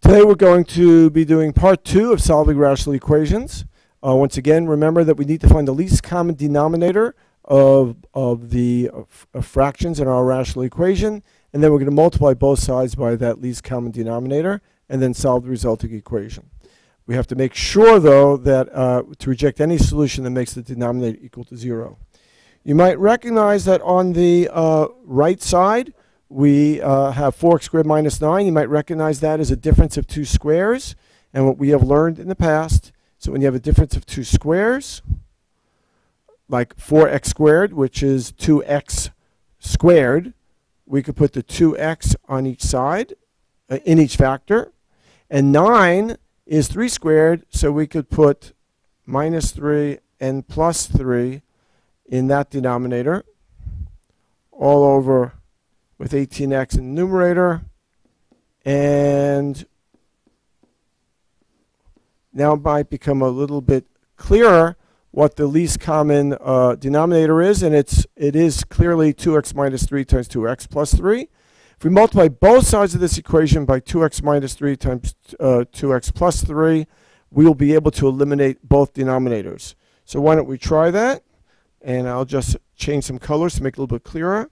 Today we're going to be doing part two of solving rational equations. Uh, once again, remember that we need to find the least common denominator of, of the uh, f- uh, fractions in our rational equation, and then we're going to multiply both sides by that least common denominator, and then solve the resulting equation. We have to make sure, though, that uh, to reject any solution that makes the denominator equal to zero. You might recognize that on the uh, right side, we uh, have 4x squared minus 9. You might recognize that as a difference of two squares. And what we have learned in the past, so when you have a difference of two squares, like 4x squared, which is 2x squared, we could put the 2x on each side, uh, in each factor. And 9 is 3 squared, so we could put minus 3 and plus 3 in that denominator all over with 18x in the numerator. And now it might become a little bit clearer what the least common uh, denominator is, and it's it is clearly 2x minus 3 times 2x plus 3. If we multiply both sides of this equation by 2x minus 3 times uh, 2x plus 3, we will be able to eliminate both denominators. So why don't we try that? And I'll just change some colors to make it a little bit clearer.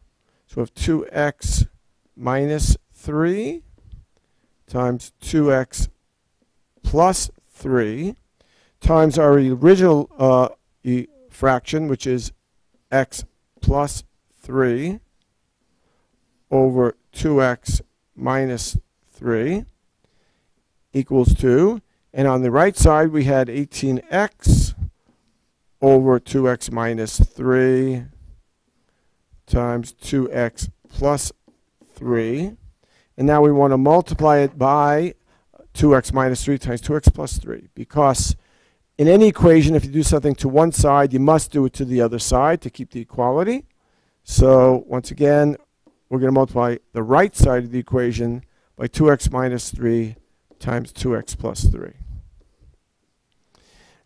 So we have 2x minus 3 times 2x plus 3 times our original uh, e fraction, which is x plus 3 over 2x minus 3 equals 2. And on the right side, we had 18x over 2x minus 3 times 2x plus 3. And now we want to multiply it by 2x minus 3 times 2x plus 3 because in any equation, if you do something to one side, you must do it to the other side to keep the equality. So once again, we're going to multiply the right side of the equation by 2x minus 3 times 2x plus 3.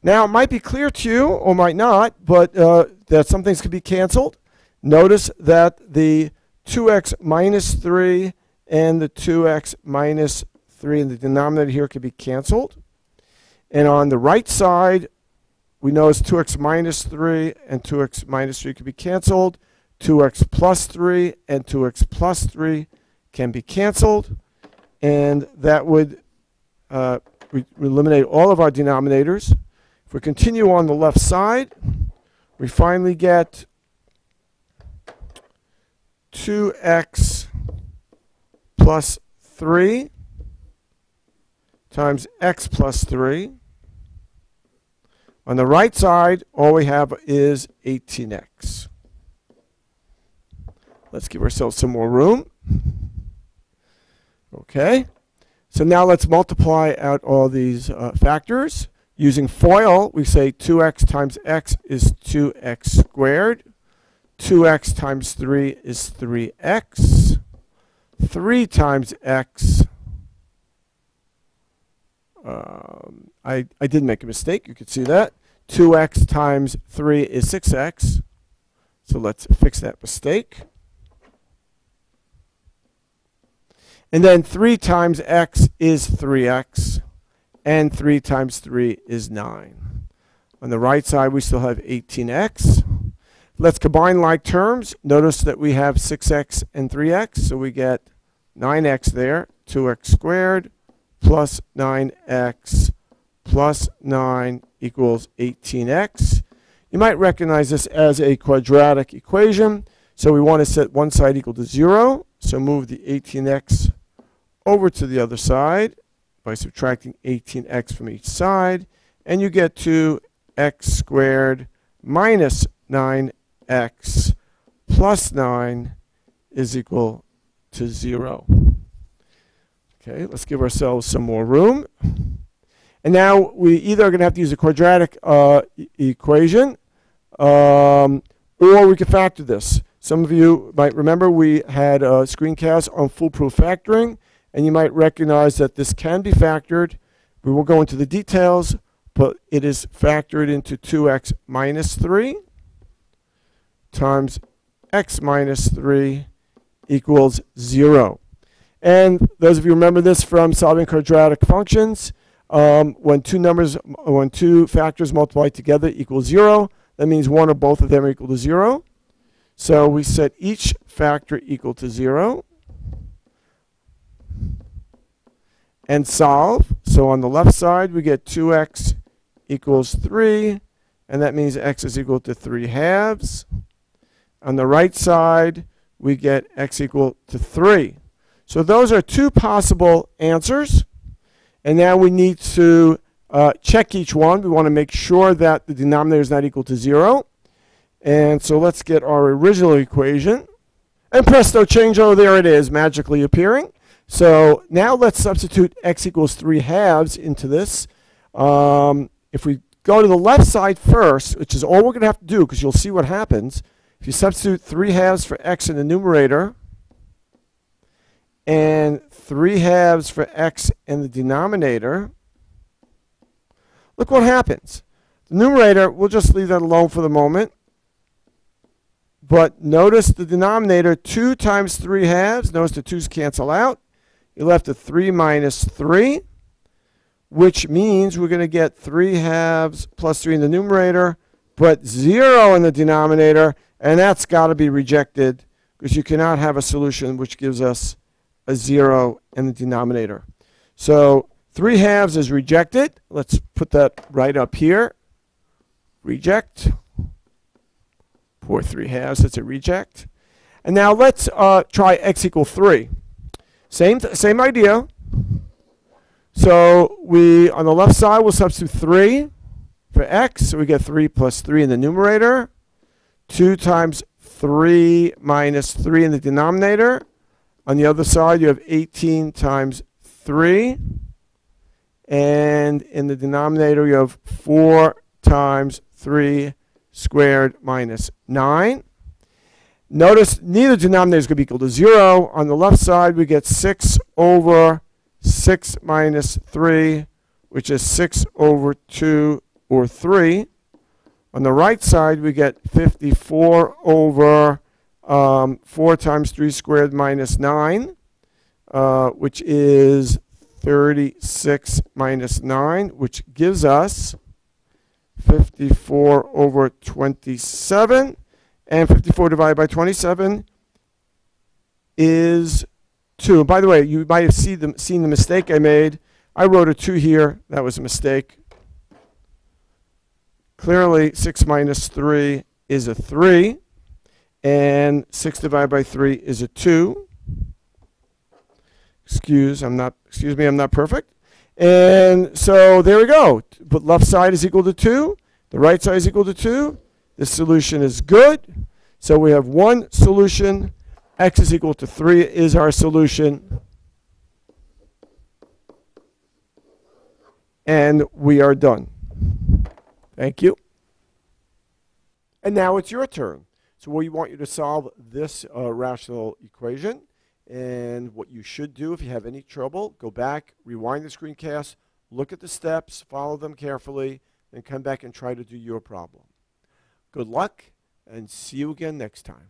Now, it might be clear to you, or might not, but uh, that some things could be canceled. Notice that the 2x minus 3 and the 2x minus 3 in the denominator here could be canceled. And on the right side, we know notice 2x minus 3 and 2x minus 3 could be canceled. 2x plus 3 and 2x plus 3 can be canceled. And that would uh, eliminate all of our denominators. If we continue on the left side, we finally get 2x plus 3 times x plus 3. On the right side, all we have is 18x. Let's give ourselves some more room. Okay. So now let's multiply out all these uh, factors. Using FOIL, we say 2x times x is 2x squared. 2x times 3 is 3x. 3 times x, um, I, I did make a mistake, you could see that. 2x times 3 is 6x. So let's fix that mistake. And then 3 times x is 3x, and 3 times 3 is 9. On the right side, we still have 18x. Let's combine like terms. Notice that we have 6x and 3x, so we get 9x there, 2x squared plus 9x plus 9 equals 18x. You might recognize this as a quadratic equation. So we want to set one side equal to 0. So move the 18x over to the other side by subtracting 18x from each side. And you get to x squared minus 9x plus 9 is equal to 0. Okay, let's give ourselves some more room. And now we either are going to have to use a quadratic uh, e equation um, or we can factor this. Some of you might remember we had a screencast on foolproof factoring and you might recognize that this can be factored. We will go into the details, but it is factored into 2x minus 3 times x minus 3 equals 0. And those of you remember this from solving quadratic functions, um, when two numbers, when two factors multiply together equals zero, that means one or both of them are equal to zero. So we set each factor equal to zero. And solve. So on the left side, we get 2x equals 3, and that means x is equal to 3 halves. On the right side, we get x equal to 3. So those are two possible answers. And now we need to uh, check each one. We want to make sure that the denominator is not equal to 0. And so let's get our original equation. And presto chango, there it is, magically appearing. So now let's substitute x equals 3 halves into this. Um, if we go to the left side first, which is all we're going to have to do because you'll see what happens. If you substitute 3 halves for x in the numerator and 3 halves for x in the denominator, look what happens. The numerator, we'll just leave that alone for the moment. But notice the denominator, 2 times 3 halves. Notice the 2's cancel out. You're left with 3 minus 3, which means we're going to get 3 halves plus 3 in the numerator, but 0 in the denominator. And that's got to be rejected because you cannot have a solution which gives us a 0 in the denominator. So 3 halves is rejected. Let's put that right up here. Reject. Poor 3 halves, that's a reject. And now let's uh, try x equal 3. Same, same idea. So we, on the left side, we'll substitute 3 for x. So we get 3 plus 3 in the numerator. 2 times 3 minus 3 in the denominator. On the other side, you have 18 times 3. And in the denominator, you have 4 times 3 squared minus 9. Notice neither denominator is going to be equal to 0. On the left side, we get 6 over 6 minus 3, which is 6 over 2 or 3. On the right side, we get 54 over um, 4 times 3 squared minus 9, uh, which is 36 minus 9, which gives us 54 over 27. And 54 divided by 27 is 2. By the way, you might have seen the, seen the mistake I made. I wrote a 2 here. That was a mistake. Clearly, 6 minus 3 is a 3, and 6 divided by 3 is a 2. Excuse, I'm not, excuse me, I'm not perfect. And so there we go. But left side is equal to 2. The right side is equal to 2. The solution is good. So we have one solution. X is equal to 3 is our solution. And we are done. Thank you. And now it's your turn. So we want you to solve this uh, rational equation. And what you should do if you have any trouble, go back, rewind the screencast, look at the steps, follow them carefully, then come back and try to do your problem. Good luck, and see you again next time.